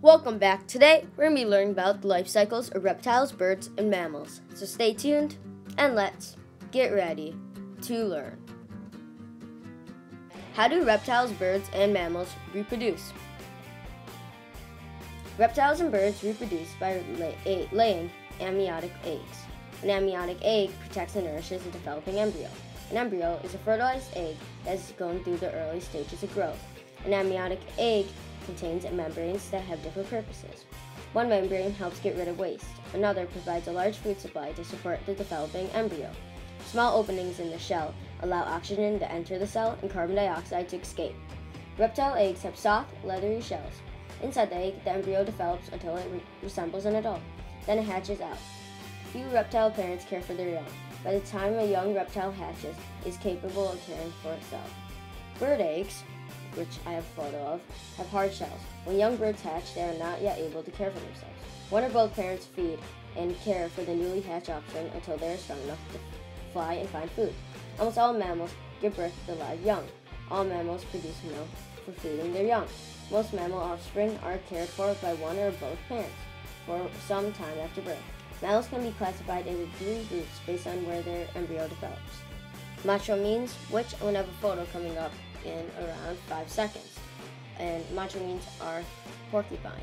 Welcome back. Today, we're going to be learning about the life cycles of reptiles, birds, and mammals. So stay tuned and let's get ready to learn. How do reptiles, birds, and mammals reproduce? Reptiles and birds reproduce by lay- laying amniotic eggs. An amniotic egg protects and nourishes a developing embryo. An embryo is a fertilized egg that is going through the early stages of growth. An amniotic egg contains membranes that have different purposes. One membrane helps get rid of waste. Another provides a large food supply to support the developing embryo. Small openings in the shell allow oxygen to enter the cell and carbon dioxide to escape. Reptile eggs have soft, leathery shells. Inside the egg, the embryo develops until it re- resembles an adult. Then it hatches out. Few reptile parents care for their young. By the time a young reptile hatches, it is capable of caring for itself. Bird eggs, which I have a photo of, have hard shells. When young birds hatch, they are not yet able to care for themselves. One or both parents feed and care for the newly hatched offspring until they are strong enough to fly and find food. Almost all mammals give birth to live young. All mammals produce milk for feeding their young. Most mammal offspring are cared for by one or both parents for some time after birth. Mammals can be classified into three groups based on where their embryo develops. Monotremes, which I'm have a photo coming up in around five seconds. And monotremes are porcupines.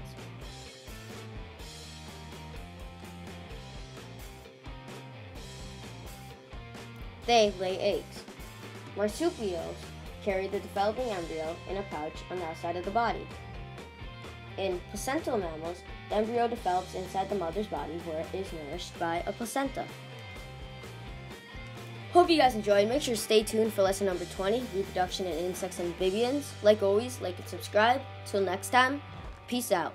They lay eggs. Marsupials carry the developing embryo in a pouch on the outside of the body. In placental mammals, the embryo develops inside the mother's body where it is nourished by a placenta. Hope you guys enjoyed. Make sure to stay tuned for lesson number 20, reproduction in insects and amphibians. Like always, like and subscribe. Till next time, peace out.